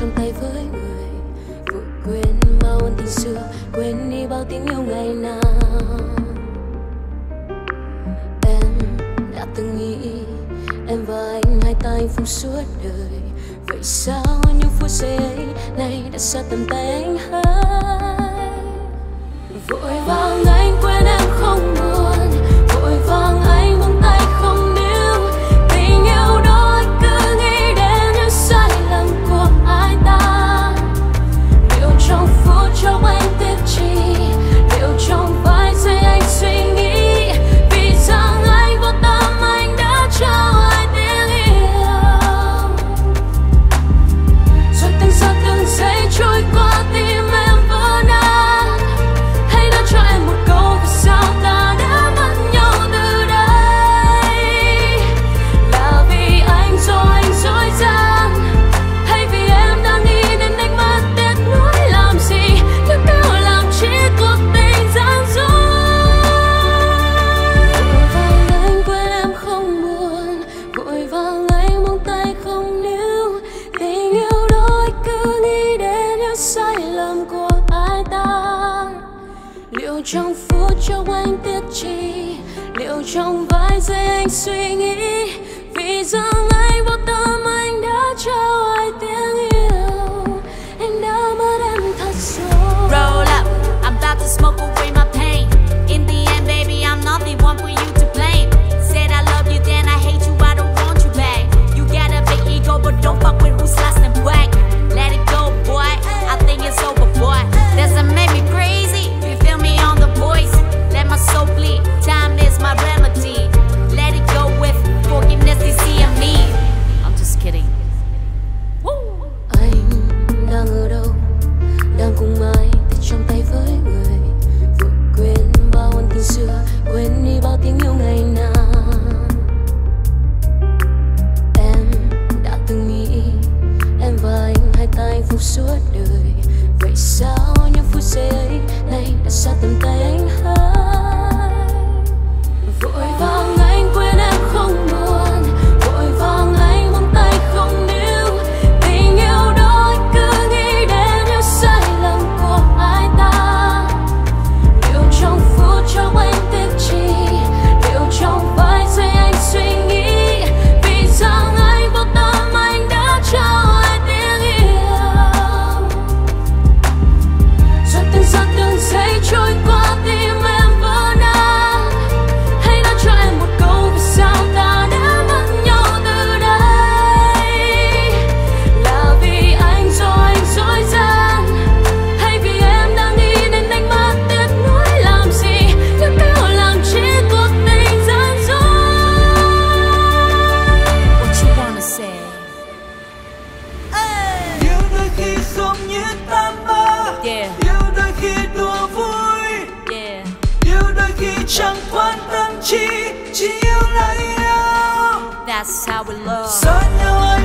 trong tay với người. Vội quên mau ân tình xưa, quên đi bao tiếng yêu ngày nào. Em đã từng nghĩ em và anh hai tay hạnh suốt đời. Vậy sao những phút giây ấy nay đã xa tầm tay anh hai? Vội vàng anh quên em. trong phút chốc anh tiếc chi? Liệu trong vài giây anh suy nghĩ vì rằng anh vô tâm That's how we love.